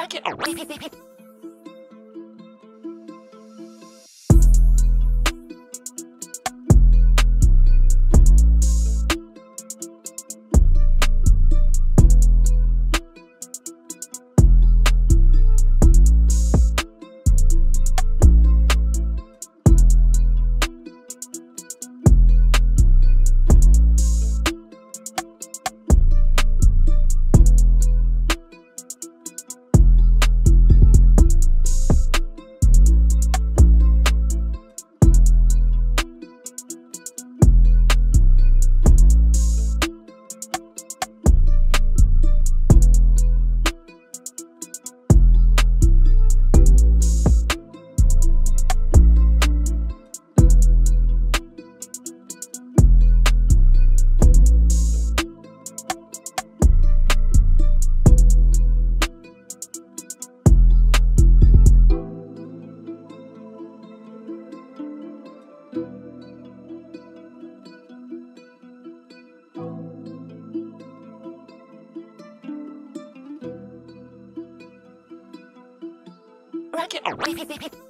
Rocket. Rocket.